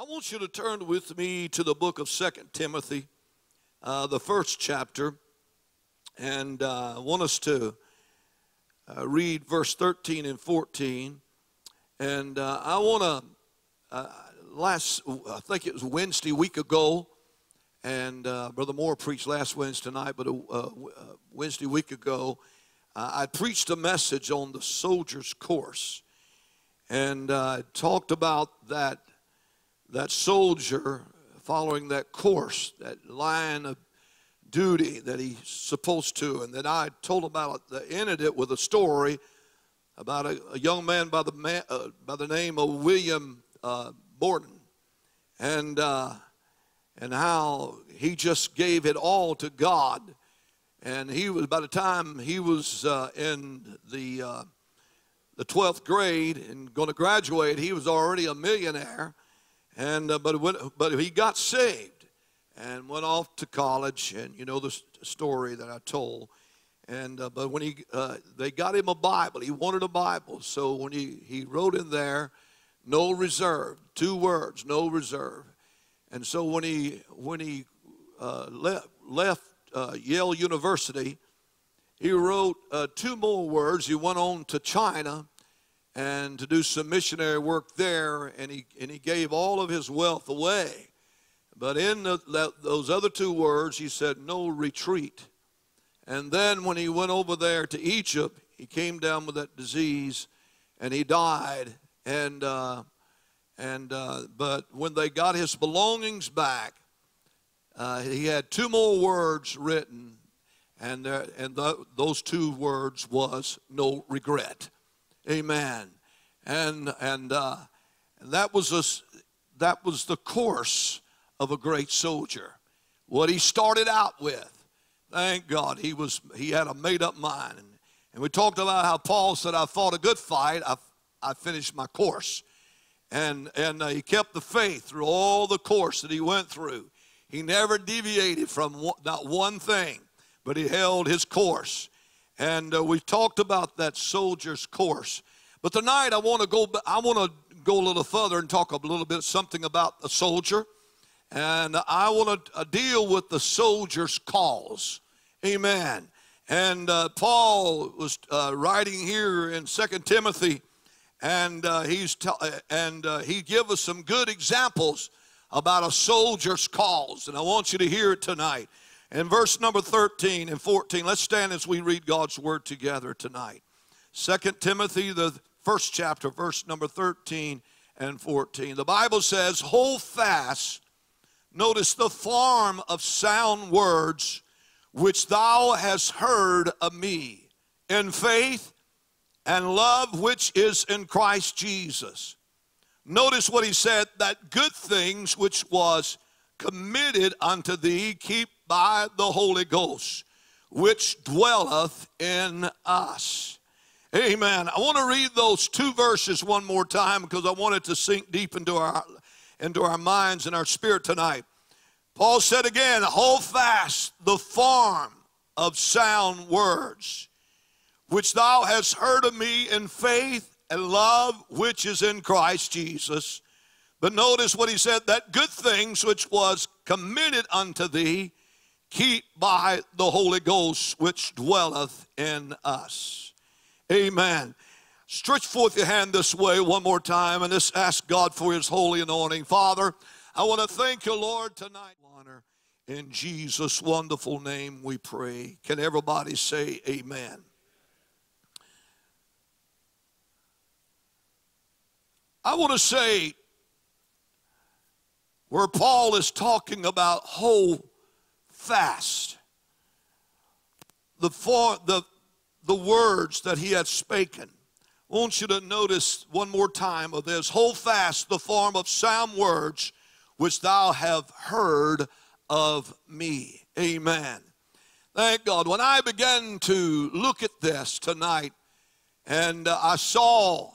I want you to turn with me to the book of Second Timothy, uh, the first chapter, and uh, I want us to uh, read verse 13 and 14. And uh, I want to, uh, last, I think it was Wednesday week ago, and uh, Brother Moore preached last Wednesday night, but Wednesday week ago, I preached a message on the soldier's course. And I talked about that that soldier following that course, that line of duty that he's supposed to. And then I told about it, ended it with a story about a, a young man by the, man, uh, by the name of William uh, Borden. And, uh, and how he just gave it all to God. And he was, by the time he was uh, in the, uh, the 12th grade and going to graduate, he was already a millionaire and, uh, but, when, but he got saved and went off to college, and you know the story that I told. And, uh, but when he, uh, they got him a Bible, he wanted a Bible. So when he, he wrote in there, no reserve, two words, no reserve. And so when he, when he uh, left, left uh, Yale University, he wrote uh, two more words. He went on to China and to do some missionary work there, and he, and he gave all of his wealth away. But in the, those other two words, he said, no retreat. And then when he went over there to Egypt, he came down with that disease and he died. And, uh, and, uh, but when they got his belongings back, uh, he had two more words written, and, there, and the, those two words was no regret. Amen. And and uh, that was a, that was the course of a great soldier. What he started out with. Thank God he was he had a made up mind. And, and we talked about how Paul said, "I fought a good fight. I I finished my course." And and uh, he kept the faith through all the course that he went through. He never deviated from one, not one thing, but he held his course. And uh, we talked about that soldier's course. But tonight I want to go I want to go a little further and talk a little bit something about a soldier. And I want to uh, deal with the soldier's cause. Amen. And uh, Paul was uh, writing here in Second Timothy, and uh, he's uh, and uh, he give us some good examples about a soldier's cause. And I want you to hear it tonight. In verse number 13 and 14, let's stand as we read God's word together tonight. Second Timothy, the first chapter, verse number 13 and 14. The Bible says, Hold fast, notice the form of sound words which thou hast heard of me in faith and love which is in Christ Jesus. Notice what he said that good things which was committed unto thee keep by the Holy Ghost, which dwelleth in us. Amen. I want to read those two verses one more time because I want it to sink deep into our into our minds and our spirit tonight. Paul said again, hold fast the form of sound words, which thou hast heard of me in faith and love which is in Christ Jesus. But notice what he said that good things which was committed unto thee, keep by the Holy Ghost which dwelleth in us. Amen. Stretch forth your hand this way one more time and just ask God for his holy anointing. Father, I want to thank you, Lord, tonight. Honor. In Jesus' wonderful name we pray. Can everybody say amen? I want to say where Paul is talking about whole fast. The, for, the, the words that he had spoken. I want you to notice one more time of this. Hold fast the form of sound words which thou have heard of me. Amen. Thank God. When I began to look at this tonight, and uh, I saw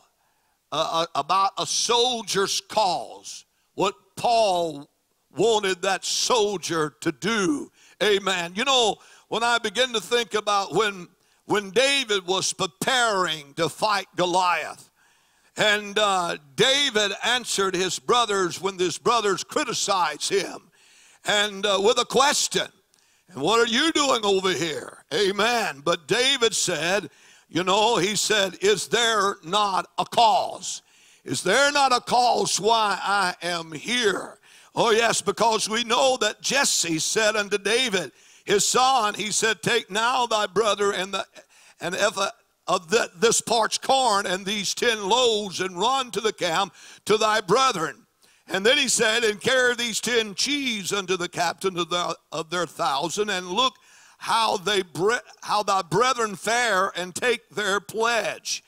uh, uh about a soldier's cause, what Paul wanted that soldier to do. Amen. You know, when I begin to think about when when David was preparing to fight Goliath, And uh, David answered his brothers when his brothers criticized him and uh, with a question. And what are you doing over here? Amen. But David said, you know, he said, Is there not a cause? Is there not a cause why I am here? Oh, yes, because we know that Jesse said unto David, his son, he said, Take now thy brother and the and of the, this parched corn and these ten loaves and run to the camp to thy brethren. And then he said, And carry these ten cheese unto the captain of, the, of their thousand, and look how they how thy brethren fare, and take their pledge.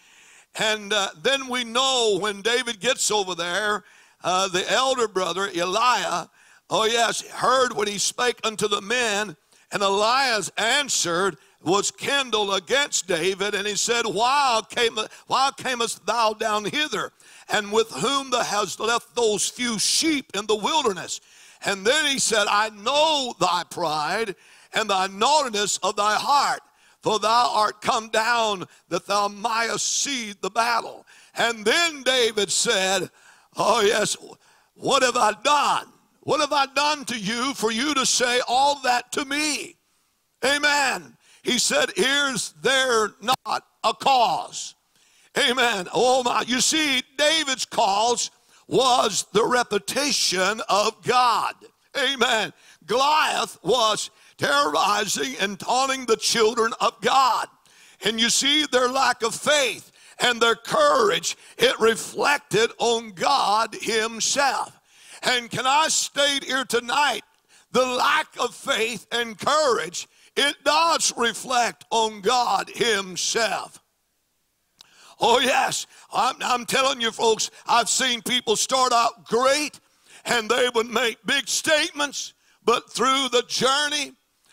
And uh, then we know when David gets over there, uh, the elder brother Eliab, oh yes, heard when he spake unto the men, and Eliab's answered, was kindled against David, and he said, Why, came, why camest thou down hither? And with whom thou hast left those few sheep in the wilderness? And then he said, I know thy pride and thy naughtiness of thy heart, for thou art come down that thou mightest see the battle. And then David said, Oh, yes, what have I done? What have I done to you for you to say all that to me? Amen. He said, Is there not a cause? Amen. Oh my. You see, David's cause was the reputation of God. Amen. Goliath was terrorizing and taunting the children of God. And you see their lack of faith and their courage, it reflected on God Himself. And can I state here tonight the lack of faith and courage it does reflect on God Himself. Oh, yes, I'm, I'm, telling you, folks, I've seen people start out great and they would make big statements, but through the journey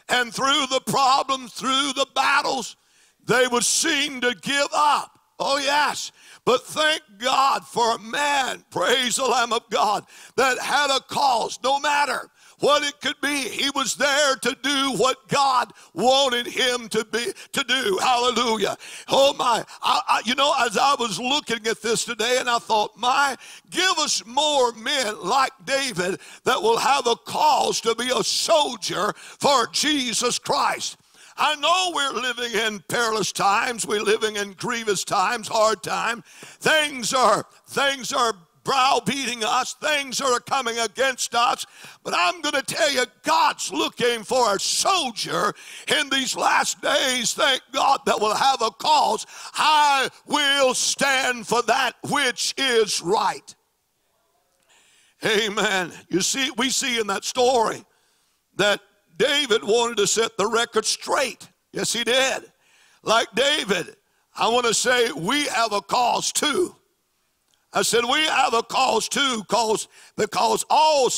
and through the problems, through the battles, they would seem to give up. Oh, yes. But thank God for a man, praise the Lamb of God, that had a cause, no matter what it could be. He was there to do what God wanted him to be to do. Hallelujah. Oh my, I, I, you know, as I was looking at this today, and I thought, my, give us more men like David that will have a cause to be a soldier for Jesus Christ. I know we're living in perilous times. We're living in grievous times, hard times. Things are things are browbeating us, things are coming against us. But I'm going to tell you, God's looking for a soldier in these last days, thank God, that will have a cause. I will stand for that which is right. Amen. You see, we see in that story that David wanted to set the record straight. Yes, he did. Like David, I want to say we have a cause too. I said, we have a cause too, cause because all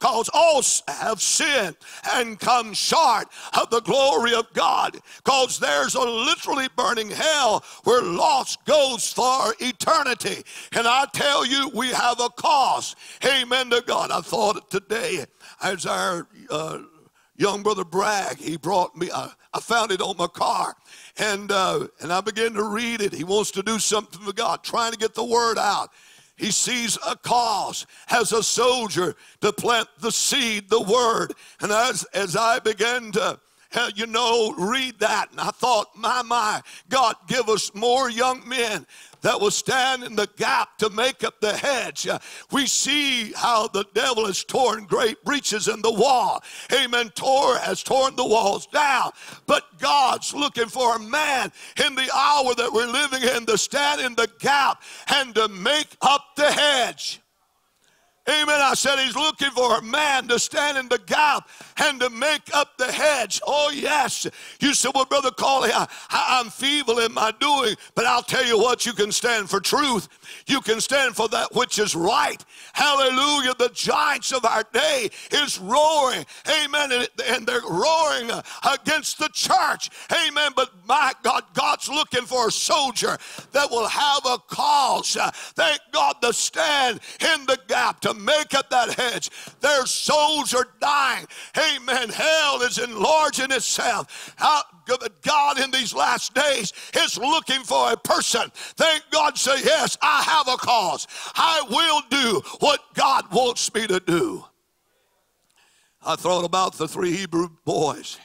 cause all have sinned and come short of the glory of God. Cause there's a literally burning hell where lost goes for eternity. And I tell you, we have a cause. Amen to God. I thought it today as our uh, young brother Bragg, he brought me. Uh, I found it on my car, and uh, and I began to read it. He wants to do something for God, trying to get the word out. He sees a cause as a soldier to plant the seed, the word. And as as I began to you know, read that. And I thought, my, my, God, give us more young men that will stand in the gap to make up the hedge. Uh, we see how the devil has torn great breaches in the wall. Amen. Tor has torn the walls down. But God's looking for a man in the hour that we're living in to stand in the gap and to make up the hedge. Amen. I said he's looking for a man to stand in the gap and to make up the hedge. Oh, yes. You said, Well, Brother Cauley, I, I'm feeble in my doing, but I'll tell you what, you can stand for truth. You can stand for that which is right. Hallelujah. The giants of our day is roaring. Amen. And they're roaring against the church. Amen. But my God, Looking for a soldier that will have a cause. Thank God to stand in the gap to make up that hedge. Their souls are dying. Amen. Hell is enlarging itself. How, God in these last days is looking for a person. Thank God, say, Yes, I have a cause. I will do what God wants me to do. I thought about the three Hebrew boys.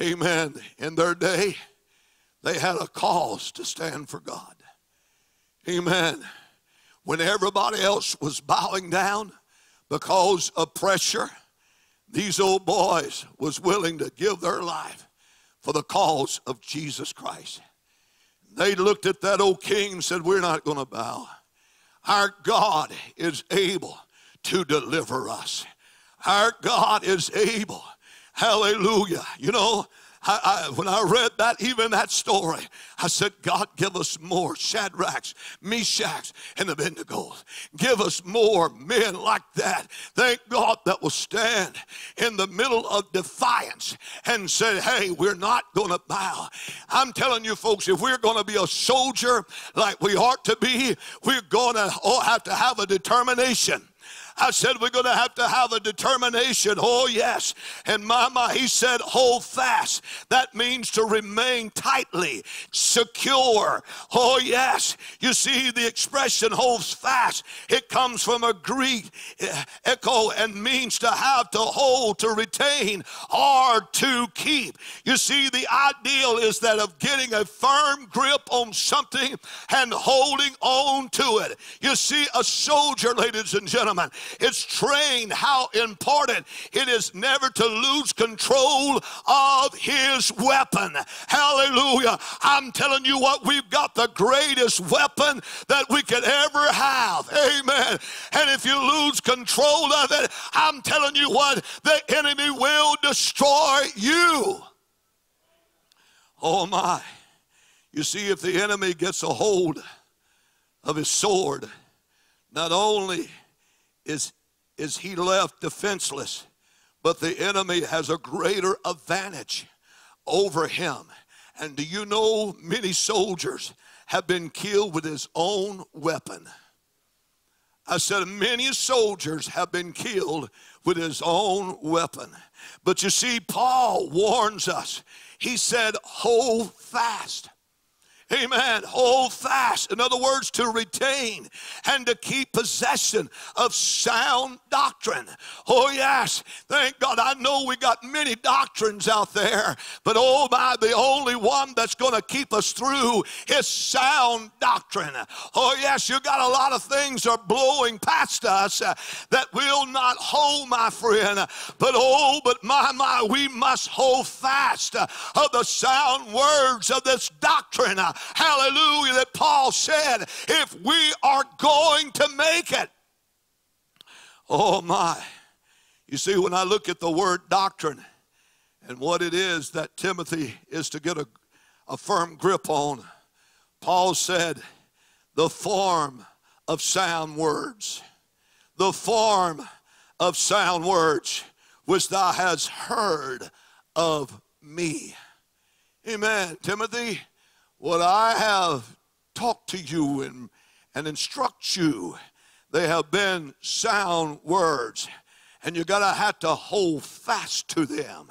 Amen. In their day, they had a cause to stand for God. Amen. When everybody else was bowing down because of pressure, these old boys was willing to give their life for the cause of Jesus Christ. They looked at that old king and said, We're not going to bow. Our God is able to deliver us. Our God is able. Hallelujah. You know, I, I, when I read that, even that story, I said, God, give us more Shadrachs, Meshachs, and Abednego. Give us more men like that. Thank God that will stand in the middle of defiance and say, hey, we're not going to bow. I'm telling you, folks, if we're going to be a soldier like we ought to be, we're going to have to have a determination I said, we're going to have to have a determination. Oh, yes. And mama, he said, hold fast. That means to remain tightly, secure. Oh, yes. You see, the expression holds fast, it comes from a Greek eh, echo and means to have, to hold, to retain, or to keep. You see, the ideal is that of getting a firm grip on something and holding on to it. You see, a soldier, ladies and gentlemen, it's trained how important it is never to lose control of his weapon. Hallelujah. I'm telling you what, we've got the greatest weapon that we could ever have. Amen. And if you lose control of it, I'm telling you what, the enemy will destroy you. Oh my. You see, if the enemy gets a hold of his sword, not only is, is he left defenseless, but the enemy has a greater advantage over him. And do you know many soldiers have been killed with his own weapon? I said, many soldiers have been killed with his own weapon. But you see, Paul warns us. He said, hold fast Amen. Hold fast. In other words, to retain and to keep possession of sound doctrine. Oh, yes. Thank God. I know we got many doctrines out there, but oh, my, the only one that's going to keep us through is sound doctrine. Oh, yes. You got a lot of things are blowing past us uh, that will not hold, my friend. But oh, but my, my, we must hold fast uh, of the sound words of this doctrine hallelujah, that Paul said, if we are going to make it. Oh my. You see, when I look at the word doctrine and what it is that Timothy is to get a, a firm grip on, Paul said, the form of sound words. The form of sound words which thou hast heard of me. Amen. Timothy, what I have talked to you and, and instruct you, they have been sound words. And you're going to have to hold fast to them.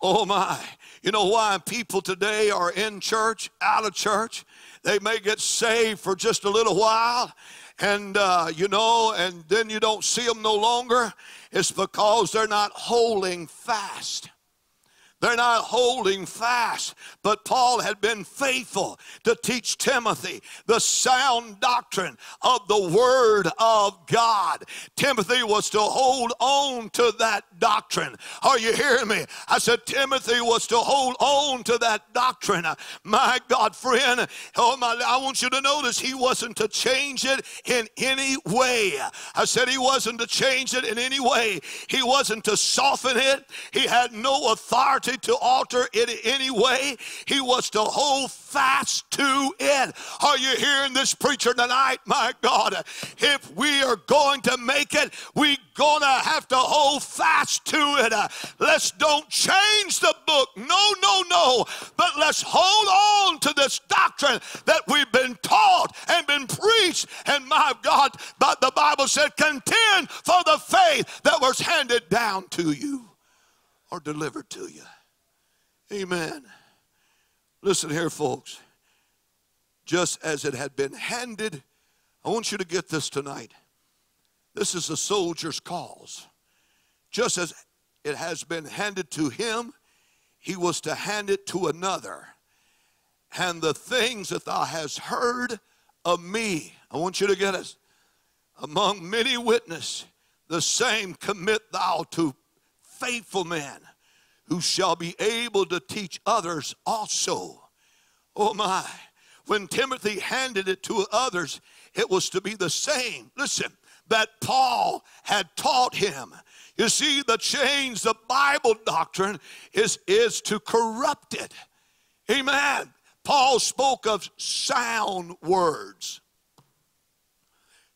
Oh my. You know why people today are in church, out of church? They may get saved for just a little while and uh, you know, and then you don't see them no longer. It's because they're not holding fast. They're not holding fast. But Paul had been faithful to teach Timothy the sound doctrine of the Word of God. Timothy was to hold on to that doctrine. Are you hearing me? I said, Timothy was to hold on to that doctrine. My God, friend, oh my, I want you to notice he wasn't to change it in any way. I said he wasn't to change it in any way. He wasn't to soften it. He had no authority to alter it in any way. He was to hold fast to it. Are you hearing this preacher tonight? My God, if we are going to make it, we gonna have to hold fast to it. let's don't change the book. No, no, no. But let's hold on to this doctrine that we've been taught and been preached. And my God, but the Bible said, contend for the faith that was handed down to you or delivered to you. Amen. Listen here, folks. Just as it had been handed, I want you to get this tonight. This is a soldier's cause. Just as it has been handed to him, he was to hand it to another. And the things that thou hast heard of me, I want you to get us, among many witnesses, the same commit thou to faithful men who shall be able to teach others also. Oh my. When Timothy handed it to others, it was to be the same. Listen, that Paul had taught him. You see, the change, the Bible doctrine is, is to corrupt it. Amen. Paul spoke of sound words.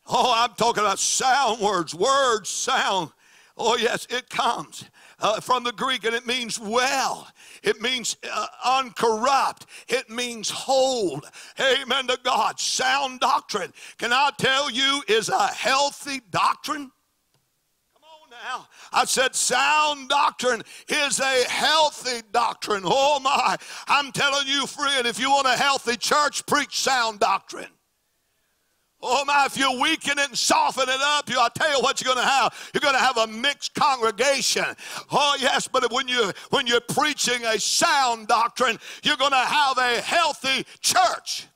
Oh, I'm talking about sound words, words, sound. Oh, yes, it comes uh, from the Greek and it means well. It means uh, uncorrupt. It means hold. Amen to God. Sound doctrine. Can I tell you, is a healthy doctrine? Come on now. I said sound doctrine is a healthy doctrine. Oh my. I'm telling you, friend, if you want a healthy church, preach sound doctrine. Oh my, if you weaken it and soften it up, you, I'll tell you what you're going to have. You're going to have a mixed congregation. Oh yes, but when you when you're preaching a sound doctrine, you're going to have a healthy church.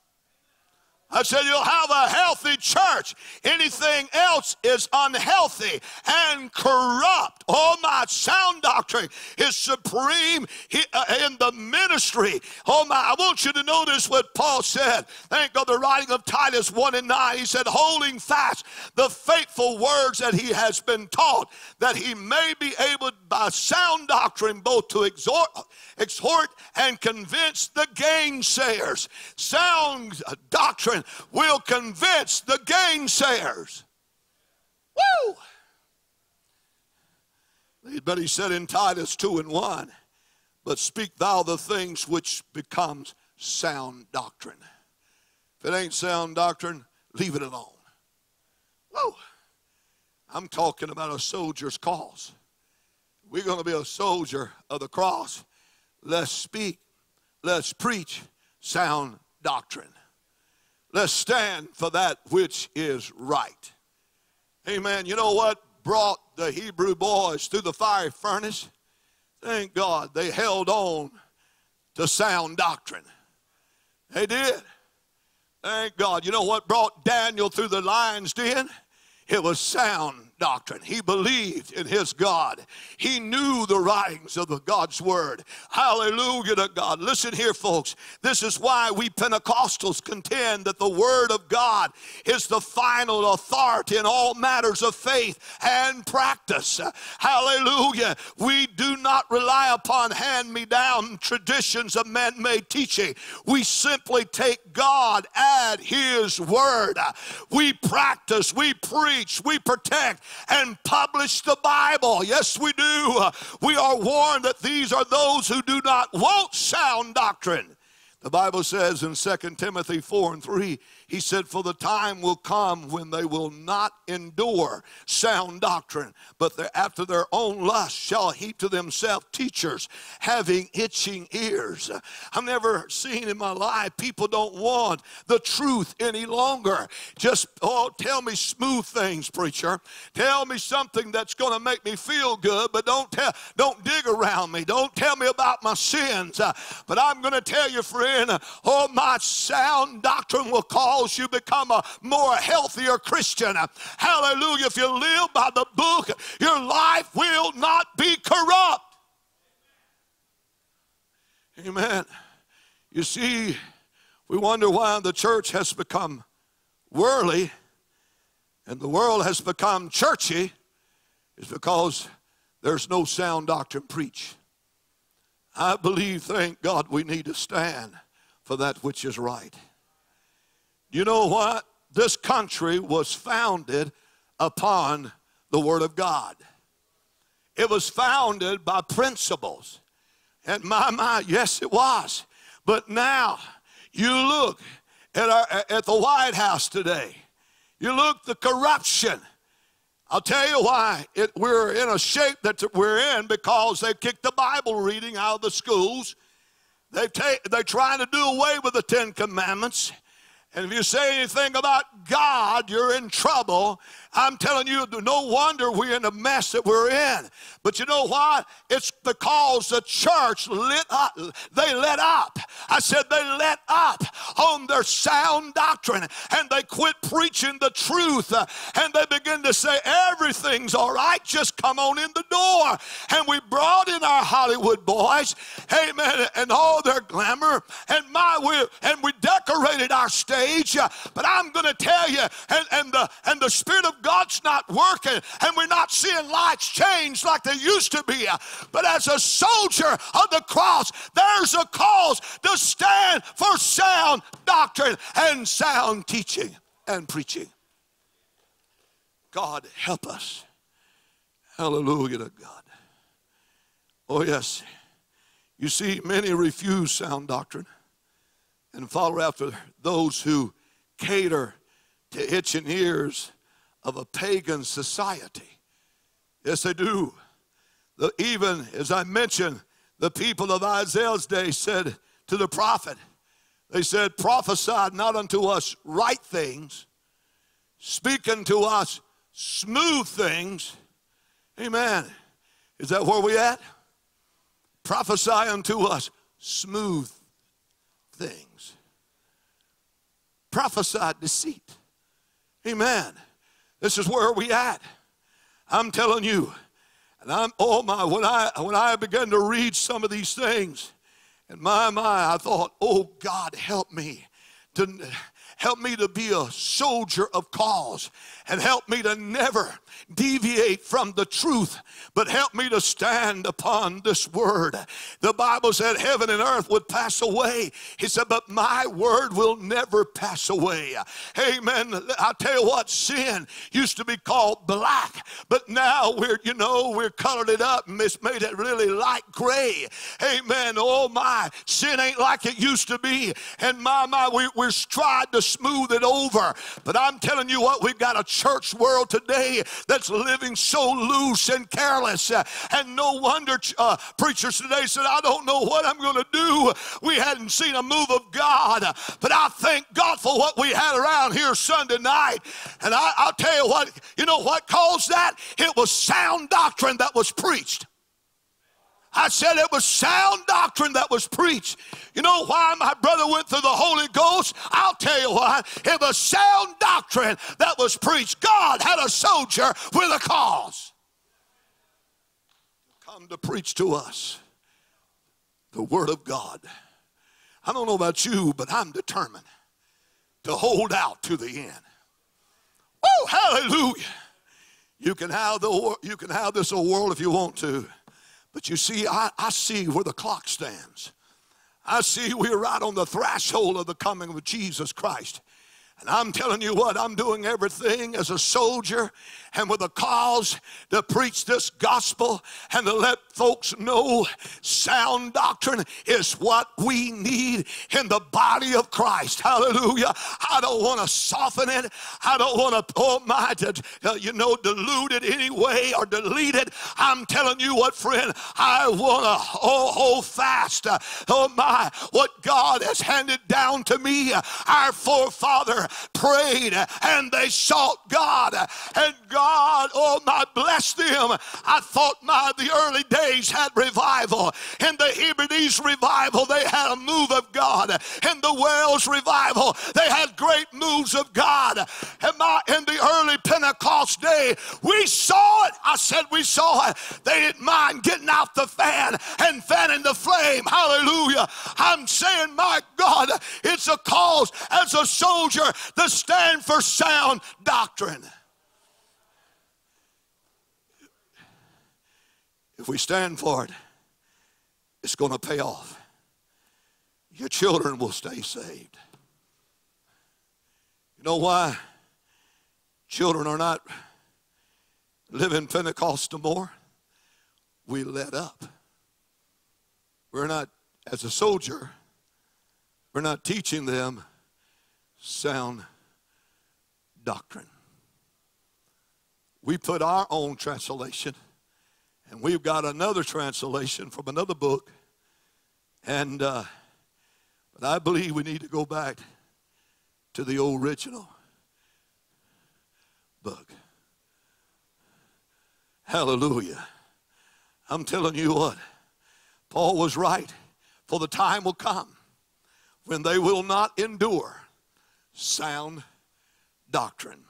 I said, You'll have a healthy church. Anything else is unhealthy and corrupt. Oh, my sound doctrine is supreme uh, in the ministry. Oh, my, I want you to notice what Paul said. Thank God, the writing of Titus 1 and 9. He said, Holding fast the faithful words that he has been taught, that he may be able by sound doctrine both to exhort, exhort and convince the gainsayers. Sound doctrine will convince the gainsayers. Woo! But he said in Titus 2 and 1, but speak thou the things which becomes sound doctrine. If it ain't sound doctrine, leave it alone. Whoa. I'm talking about a soldier's cause. We're going to be a soldier of the cross. Let's speak, let's preach sound doctrine. Let's stand for that which is right. Amen. You know what brought the Hebrew boys through the fiery furnace? Thank God they held on to sound doctrine. They did. Thank God. You know what brought Daniel through the lion's den? It was sound doctrine. He believed in his God. He knew the writings of the God's word. Hallelujah to God. Listen here, folks. This is why we Pentecostals contend that the word of God is the final authority in all matters of faith and practice. Hallelujah. We do not rely upon hand-me-down traditions of man-made teaching. We simply take God at his word. We practice, we preach, we protect, and publish the Bible. Yes, we do. We are warned that these are those who do not want sound doctrine. The Bible says in 2 Timothy 4 and 3, he said, For the time will come when they will not endure sound doctrine, but after their own lust shall heap to themselves teachers having itching ears. I've never seen in my life people don't want the truth any longer. Just, oh, tell me smooth things, preacher. Tell me something that's going to make me feel good, but don't tell, don't dig around me. Don't tell me about my sins. But I'm going to tell you, friend, oh, my sound doctrine will cause cause you become a more healthier Christian. Hallelujah. If you live by the book, your life will not be corrupt. Amen. You see, we wonder why the church has become worldly and the world has become churchy is because there's no sound doctrine preached. I believe, thank God, we need to stand for that which is right. You know what? This country was founded upon the Word of God. It was founded by principles. And my, my, yes, it was. But now, you look at, our, at the White House today. You look the corruption. I'll tell you why it, we're in a shape that we're in because they've kicked the Bible reading out of the schools. They take, they're trying to do away with the Ten Commandments. And if you say anything about God, you're in trouble. I'm telling you, no wonder we're in the mess that we're in. But you know what? It's because the church lit up. They let up. I said they let up on their sound doctrine and they quit preaching the truth. And they begin to say, everything's all right, just come on in the door. And we brought in our Hollywood boys, amen, and all their glamour. And my we and we decorated our stage. But I'm going to tell you, and, and the and the Spirit of God's not working, and we're not seeing lights change like they used to be. But as a soldier of the cross, there's a cause to stand for sound doctrine and sound teaching and preaching. God help us. Hallelujah to God. Oh, yes. You see, many refuse sound doctrine and follow after those who cater to itching ears of a pagan society. Yes, they do. The, even as I mentioned, the people of Isaiah's day said to the prophet, they said, Prophesy not unto us right things, speak unto us smooth things. Amen. Is that where we at? Prophesy unto us smooth things. Prophesy deceit. Amen. This is where we at. I'm telling you. And I'm oh my when I when I began to read some of these things, and my my, I thought, oh God, help me to help me to be a soldier of cause and help me to never deviate from the truth, but help me to stand upon this word. The Bible said heaven and earth would pass away. He said, but my word will never pass away. Amen. I tell you what, sin used to be called black, but now we're, you know, we're colored it up and it's made it really light gray. Amen. Oh my, sin ain't like it used to be. And my, my, we, we're tried to smooth it over. But I'm telling you what, we've got a church world today that's living so loose and careless. Uh, and no wonder uh, preachers today said, I don't know what I'm going to do. We hadn't seen a move of God. But I thank God for what we had around here Sunday night. And I, I'll tell you what, you know what caused that? It was sound doctrine that was preached. I said it was sound doctrine that was preached. You know why my brother went through the Holy Ghost? I'll tell you why. It was sound doctrine that was preached. God had a soldier with a cause. Come to preach to us the Word of God. I don't know about you, but I'm determined to hold out to the end. Oh, hallelujah. You can have the you can have this old world if you want to. But you see, I, I see where the clock stands. I see we're right on the threshold of the coming of Jesus Christ. And I'm telling you what, I'm doing everything as a soldier and with a cause to preach this gospel and to let folks know sound doctrine is what we need in the body of Christ. Hallelujah. I don't want to soften it. I don't want to, oh my, to, uh, you know, dilute it anyway or delete it. I'm telling you what, friend, I want to oh, hold fast. Uh, oh my, what God has handed down to me. Our forefather prayed and they sought God. And God, oh my, bless them. I thought my the early days had revival. In the Hebrides revival, they had a move of God. In the Wales revival, they had great moves of God. And my, in the early Pentecost day, we saw it. I said we saw it. They didn't mind getting out the fan and fanning the flame. Hallelujah. I'm saying, my God, it's a cause as a soldier to stand for sound doctrine. If we stand for it, it's going to pay off. Your children will stay saved. You know why children are not living Pentecostal more? We let up. We're not, as a soldier, we're not teaching them sound doctrine. we put our own translation, and we've got another translation from another book. And uh, but I believe we need to go back to the original book. Hallelujah. I'm telling you what, Paul was right, for the time will come when they will not endure sound doctrine.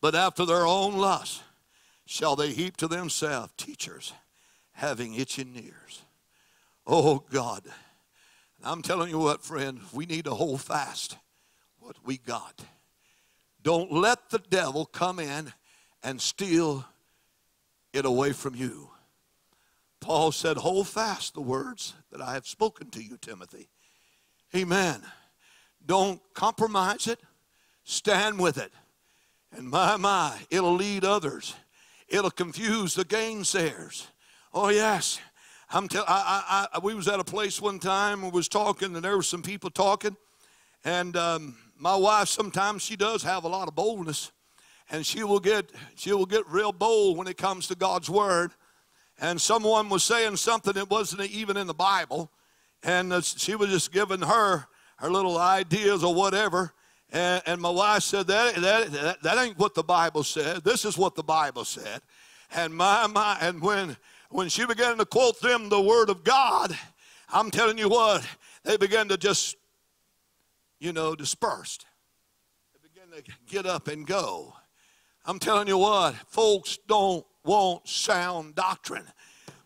But after their own lust shall they heap to themselves teachers having itching ears. Oh God. I'm telling you what, friend, we need to hold fast what we got. Don't let the devil come in and steal it away from you. Paul said, Hold fast the words that I have spoken to you, Timothy. Amen. Don't compromise it, stand with it. And my, my, it'll lead others. It'll confuse the gainsayers. Oh, yes. I'm tell, I, I, I, we was at a place one time and was talking, and there were some people talking. And um, my wife, sometimes she does have a lot of boldness. And she will get she will get real bold when it comes to God's word. And someone was saying something that wasn't even in the Bible. And uh, she was just giving her her little ideas or whatever. And, and my wife said, that, that, that, that ain't what the Bible said. This is what the Bible said. And my, my, and when, when she began to quote them the Word of God, I'm telling you what, they began to just, you know, dispersed. They began to get up and go. I'm telling you what, folks don't want sound doctrine.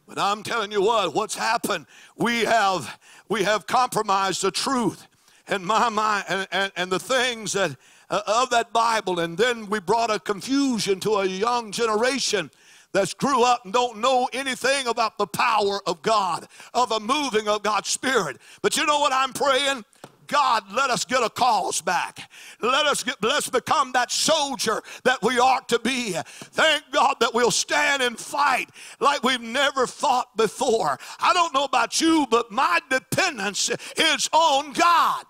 But I'm telling you what, what's happened, we have we have compromised the truth and my mind and, and, and the things that uh, of that Bible, and then we brought a confusion to a young generation that's grew up and don't know anything about the power of God, of a moving of God's Spirit. But you know what I'm praying? God, let us get a cause back. Let us get, let's become that soldier that we ought to be. Thank God that we'll stand and fight like we've never fought before. I don't know about you, but my dependence is on God.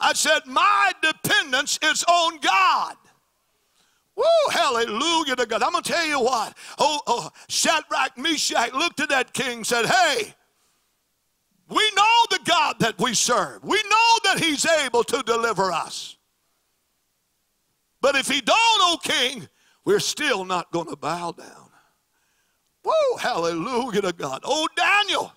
I said, My dependence is on God. Woo, hallelujah to God. I'm going to tell you what. Oh, oh, Shadrach, Meshach looked at that king and said, Hey, we know the God that we serve. We know that he's able to deliver us. But if he don't, oh king, we're still not going to bow down. Whoa, hallelujah to God. Oh, Daniel,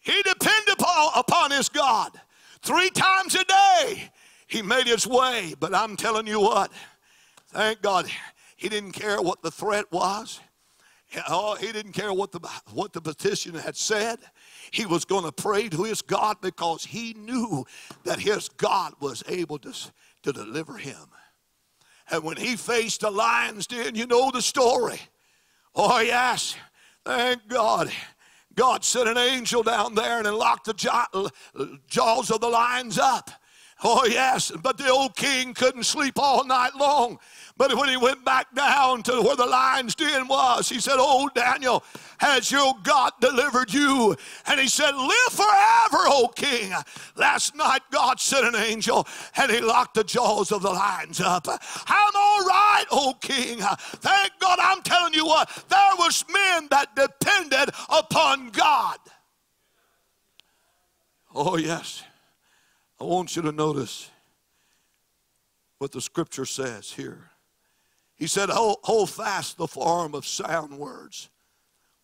he depended upon, upon his God. Three times a day, he made his way. But I'm telling you what, thank God, he didn't care what the threat was. Oh, he didn't care what the, what the petition had said. He was going to pray to his God because he knew that his God was able to, to deliver him. And when he faced the lion's den, you know the story. Oh, yes, thank God. God sent an angel down there and locked the jaws of the lions up. Oh, yes, but the old king couldn't sleep all night long. But when he went back down to where the lion's den was, he said, Oh, Daniel, has your God delivered you? And he said, Live forever, O king. Last night, God sent an angel and he locked the jaws of the lions up. I'm all right, O king. Thank God, I'm telling you what, there was men that depended upon God. Oh, yes. I want you to notice what the scripture says here. He said, hold, hold, fast the form of sound words,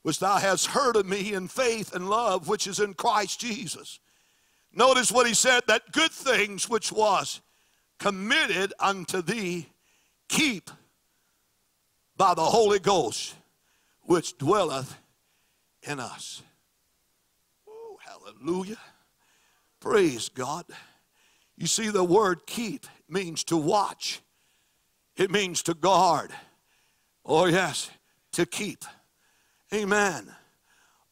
which thou hast heard of me in faith and love, which is in Christ Jesus. Notice what he said that good things which was committed unto thee, keep by the Holy Ghost, which dwelleth in us. Oh, hallelujah. Praise God. You see, the word keep means to watch, it means to guard. Oh, yes, to keep. Amen.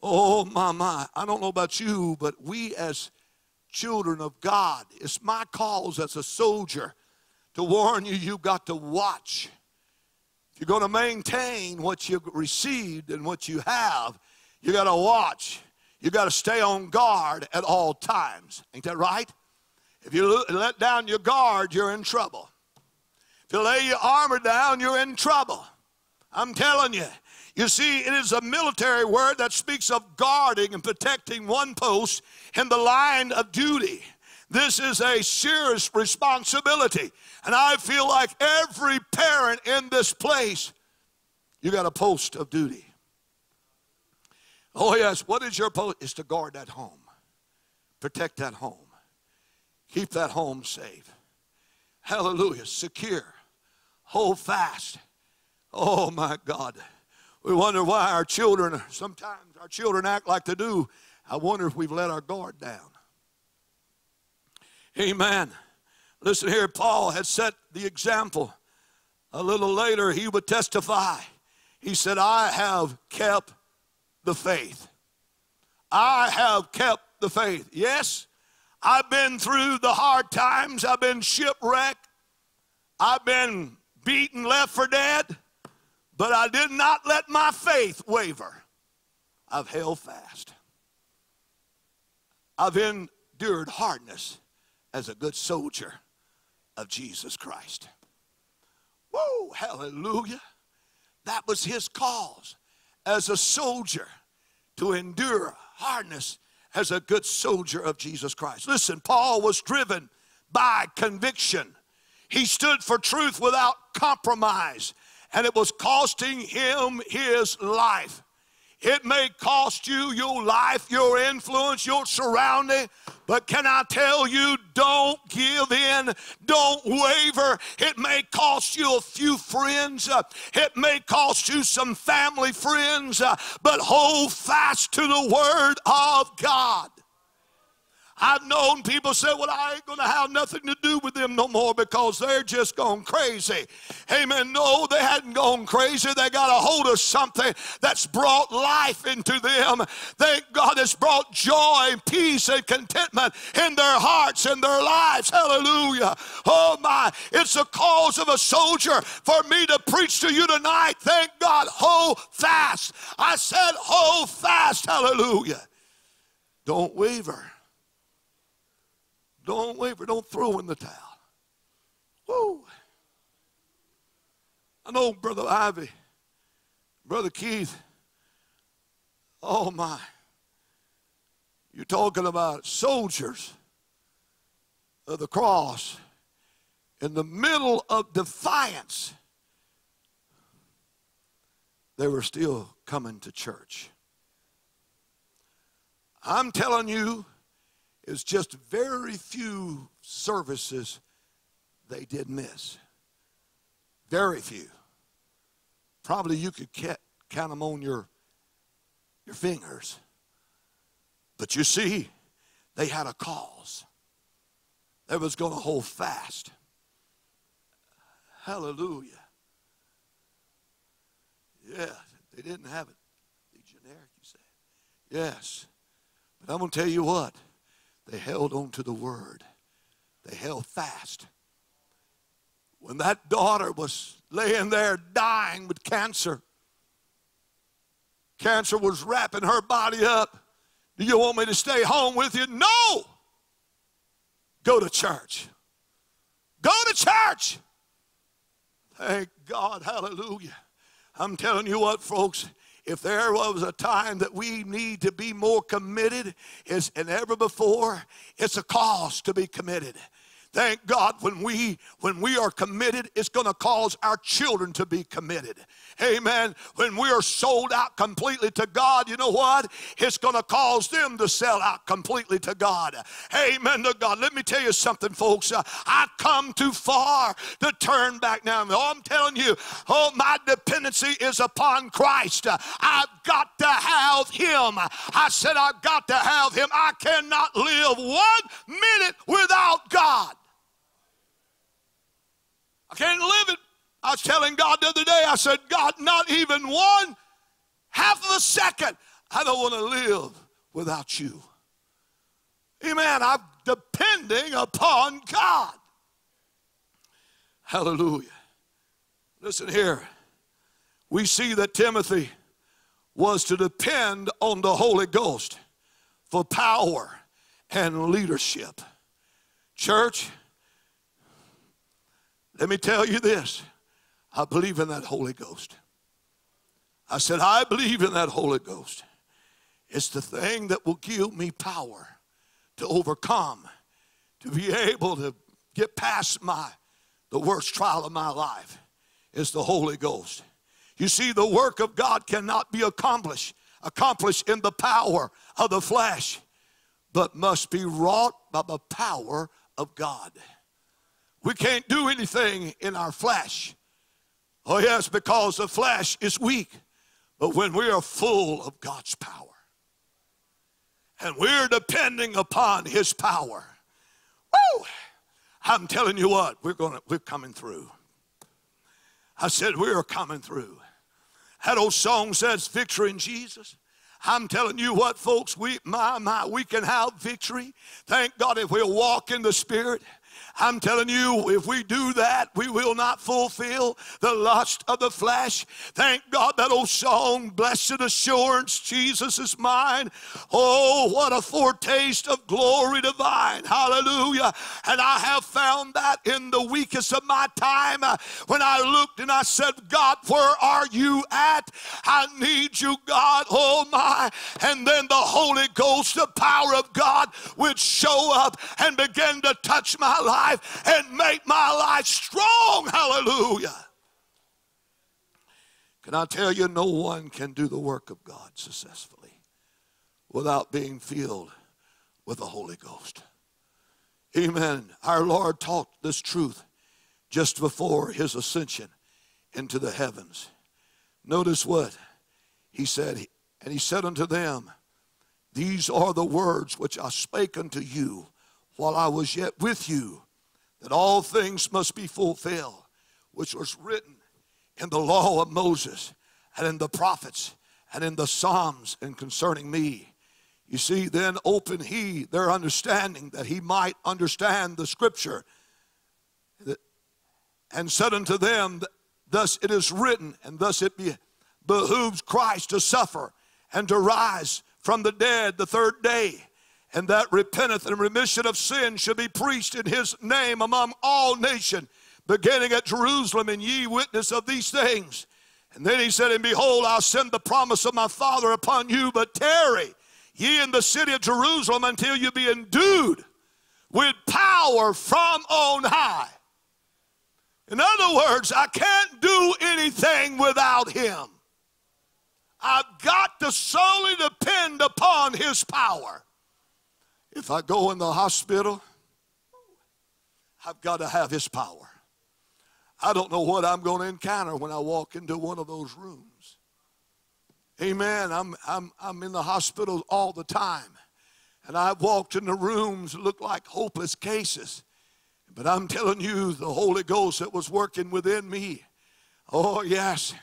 Oh, my, my. I don't know about you, but we as children of God, it's my cause as a soldier to warn you, you've got to watch. If you're going to maintain what you received and what you have, you got to watch. You got to stay on guard at all times. Ain't that right? If you let down your guard, you're in trouble. If you lay your armor down, you're in trouble. I'm telling you. You see, it is a military word that speaks of guarding and protecting one post in the line of duty. This is a serious responsibility. And I feel like every parent in this place, you got a post of duty. Oh, yes. What is your post? Is to guard that home, protect that home, keep that home safe. Hallelujah. Secure, hold fast. Oh, my God. We wonder why our children, sometimes our children act like they do. I wonder if we've let our guard down. Amen. Listen here, Paul had set the example. A little later, he would testify. He said, I have kept the faith. I have kept the faith. Yes, I've been through the hard times, I've been shipwrecked, I've been beaten, left for dead. But I did not let my faith waver. I've held fast. I've endured hardness as a good soldier of Jesus Christ. Whoa, hallelujah. That was his cause as a soldier to endure hardness as a good soldier of Jesus Christ. Listen, Paul was driven by conviction. He stood for truth without compromise and it was costing him his life. It may cost you your life, your influence, your surrounding, but can I tell you, don't give in, don't waver. It may cost you a few friends, uh, it may cost you some family friends, uh, but hold fast to the Word of God. I've known people say, Well, I ain't going to have nothing to do with them no more because they're just gone crazy. Amen. No, they hadn't gone crazy. They got a hold of something that's brought life into them. Thank God it's brought joy and peace and contentment in their hearts and their lives. Hallelujah. Oh, my. It's the cause of a soldier for me to preach to you tonight. Thank God. Hold fast. I said, Hold fast. Hallelujah. Don't waver. Don't waver. Don't throw in the towel. Woo. I know Brother Ivy, Brother Keith. Oh my. You're talking about soldiers of the cross in the middle of defiance. They were still coming to church. I'm telling you, it's just very few services they did miss. Very few. Probably you could count them on your, your fingers. But you see, they had a cause. They was going to hold fast. Hallelujah. Yeah, they didn't have it. The generic, you said. Yes. But I'm going to tell you what. They held on to the word. They held fast. When that daughter was laying there dying with cancer, cancer was wrapping her body up. Do you want me to stay home with you? No! Go to church. Go to church. Thank God. Hallelujah. I'm telling you what, folks, if there was a time that we need to be more committed as than ever before, it's a cause to be committed. Thank God when we when we are committed, it's going to cause our children to be committed. Amen. When we are sold out completely to God, you know what? It's going to cause them to sell out completely to God. Amen to God. Let me tell you something, folks. Uh, I come too far to turn back now. Oh, I'm telling you, oh, my dependency is upon Christ. Uh, I've got to have Him. I said, I've got to have Him. I cannot live one minute without God. I can't live it. I was telling God the other day, I said, God, not even one half of a second. I don't want to live without you. Amen. I'm depending upon God. Hallelujah. Listen here. We see that Timothy was to depend on the Holy Ghost for power and leadership. Church, Let me tell you this I believe in that Holy Ghost. I said, I believe in that Holy Ghost. It's the thing that will give me power to overcome, to be able to get past my the worst trial of my life is the Holy Ghost. You see, the work of God cannot be accomplished, accomplished in the power of the flesh, but must be wrought by the power of God. We can't do anything in our flesh. Oh, yes, because the flesh is weak. But when we are full of God's power and we're depending upon His power, woo, I'm telling you what, we're to, we're coming through. I said, we're coming through. That old song says, victory in Jesus. I'm telling you what, folks, we, my, my, we can have victory. Thank God if we'll walk in the Spirit. I'm telling you, if we do that, we will not fulfill the lust of the flesh. Thank God that old song, Blessed Assurance, Jesus is mine. Oh, what a foretaste of glory divine. Hallelujah. And I have found that in the weakest of my time when I looked and I said, God, where are you at? I need you, God. Oh, my. And then the Holy Ghost, the power of God, would show up and begin to touch my life life and make my life strong. Hallelujah. Can I tell you, no one can do the work of God successfully without being filled with the Holy Ghost. Amen. Our Lord taught this truth just before his ascension into the heavens. Notice what he said, and he said unto them, These are the words which I spake unto you while I was yet with you, that all things must be fulfilled, which was written in the law of Moses and in the prophets and in the Psalms and concerning me. You see, then open he their understanding that he might understand the scripture. And said unto them, Thus it is written, and thus it be, behooves Christ to suffer and to rise from the dead the third day and that repentance and remission of sin should be preached in his name among all nations, beginning at Jerusalem, and ye witness of these things. And then he said, And behold, I'll send the promise of my Father upon you, but tarry ye in the city of Jerusalem until you be endued with power from on high. In other words, I can't do anything without him. I've got to solely depend upon his power. If I go in the hospital, I've got to have His power. I don't know what I'm going to encounter when I walk into one of those rooms. Amen. I'm, I'm, I'm in the hospital all the time. And I've walked in the rooms that look like hopeless cases. But I'm telling you, the Holy Ghost that was working within me. Oh, yes.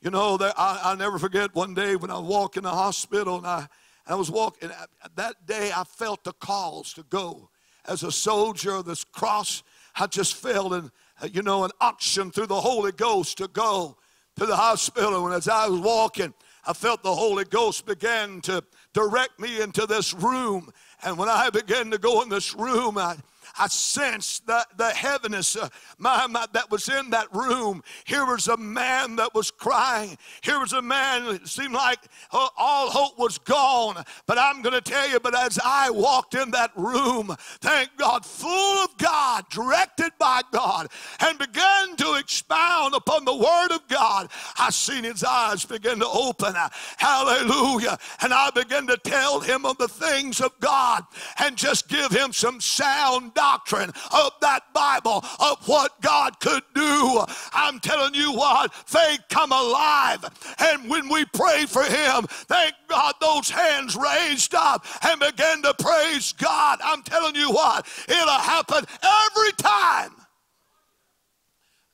You know, I, I'll never forget one day when I walk in the hospital and I, I was walking, uh, that day I felt the calls to go. As a soldier of this cross, I just felt an, uh, you know, an unction through the Holy Ghost to go to the hospital. And as I was walking, I felt the Holy Ghost began to direct me into this room. And when I began to go in this room, I, I sensed the, the heaviness uh, my, my, that was in that room. Here was a man that was crying. Here was a man that seemed like uh, all hope was gone. But I'm going to tell you, but as I walked in that room, thank God, full of God, directed by God, and began to expound upon the Word of God, I seen his eyes begin to open. Hallelujah. And I began to tell him of the things of God and just give him some sound doctrine of that Bible of what God could do. I'm telling you what, faith come alive. And when we pray for him, thank God those hands raised up and began to praise God. I'm telling you what, it'll happen every time.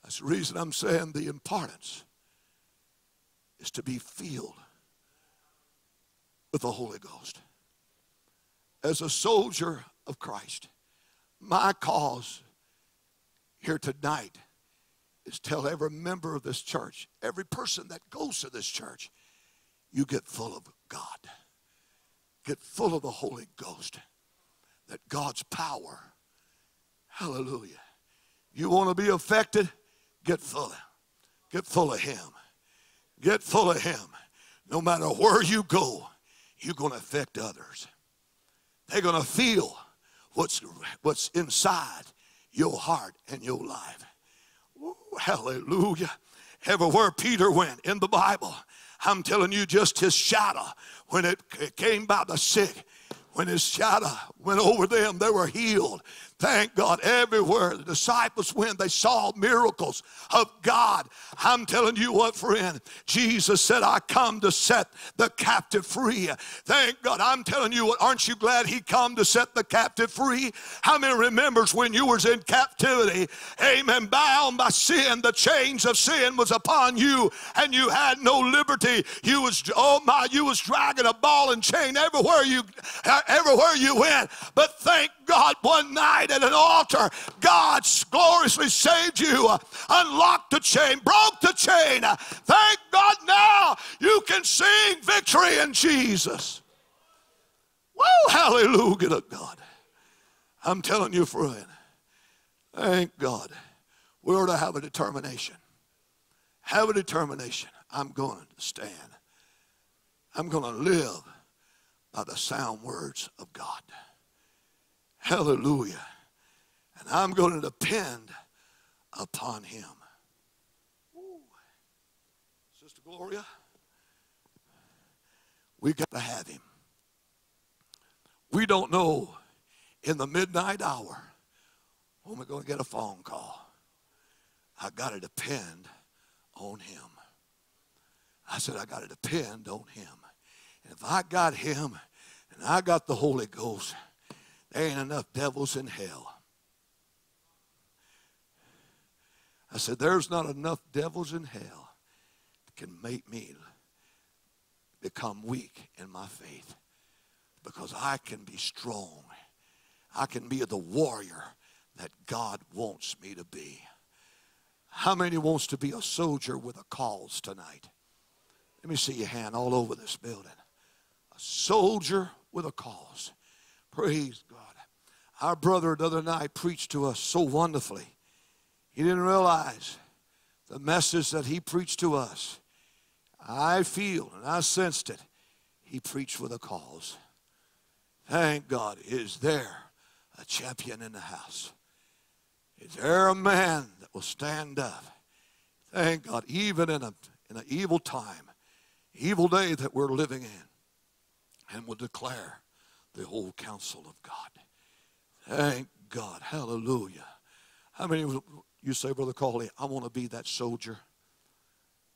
That's the reason I'm saying the importance is to be filled with the Holy Ghost. As a soldier of Christ, my cause here tonight is tell every member of this church, every person that goes to this church, you get full of God. Get full of the Holy Ghost. That God's power, hallelujah, You want to be affected? Get full get full of Him. Get full of Him. No matter where you go, you're going to affect others. They're going to feel what's, what's inside your heart and your life. Ooh, hallelujah. Everywhere Peter went in the Bible, I'm telling you, just his shadow, when it came by the sick, when his shadow went over them, they were healed. Thank God, everywhere the disciples went, they saw miracles of God. I'm telling you what, friend, Jesus said, I come to set the captive free. Thank God, I'm telling you what, aren't you glad he come to set the captive free? How many remembers when you was in captivity, amen, bound by sin, the chains of sin was upon you and you had no liberty. You was, oh my, you was dragging a ball and chain everywhere you, uh, everywhere you went. But thank God one night at an altar, God gloriously saved you, unlocked the chain, broke the chain. Thank God now you can sing victory in Jesus. Woo, hallelujah to God. I'm telling you, friend, thank God. We ought to have a determination. Have a determination. I'm going to stand. I'm going to live by the sound words of God. Hallelujah. And I'm going to depend upon him. Ooh. Sister Gloria, we got to have him. We don't know in the midnight hour when we're going to get a phone call. I got to depend on him. I said, I got to depend on him. And if I got him and I got the Holy Ghost, there ain't enough devils in hell. I said, There's not enough devils in hell that can make me become weak in my faith because I can be strong. I can be the warrior that God wants me to be. How many wants to be a soldier with a cause tonight? Let me see your hand all over this building. A soldier with a cause. Praise God. Our brother the other night preached to us so wonderfully. He didn't realize the message that he preached to us. I feel and I sensed it. He preached with a cause. Thank God. Is there a champion in the house? Is there a man that will stand up? Thank God, even in, a, in an evil time, evil day that we're living in, and will declare the whole counsel of God. Thank God. Hallelujah. How many you say, Brother Cauley, I want to be that soldier?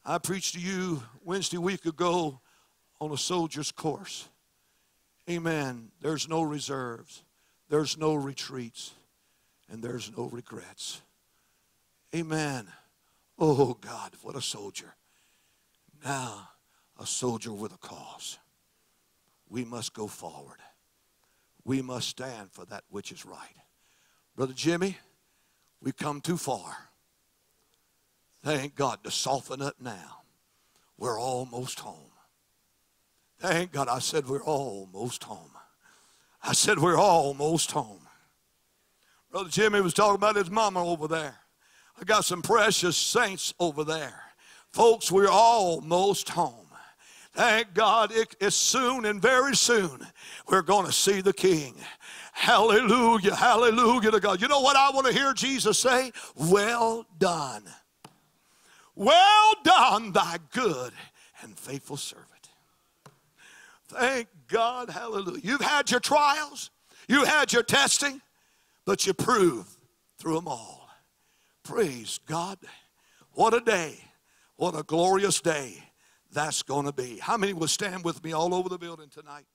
I preached to you Wednesday week ago on a soldier's course. Amen. There's no reserves, there's no retreats, and there's no regrets. Amen. Oh God, what a soldier. Now, a soldier with a cause. We must go forward we must stand for that which is right. Brother Jimmy, we've come too far. Thank God to soften up now. We're almost home. Thank God I said we're almost home. I said we're almost home. Brother Jimmy was talking about his mama over there. I got some precious saints over there. Folks, we're almost home. Thank God it is soon and very soon we're going to see the King. Hallelujah, hallelujah to God. You know what I want to hear Jesus say? Well done. Well done, thy good and faithful servant. Thank God, hallelujah. You've had your trials, you had your testing, but you proved through them all. Praise God. What a day. What a glorious day that's going to be. How many will stand with me all over the building tonight?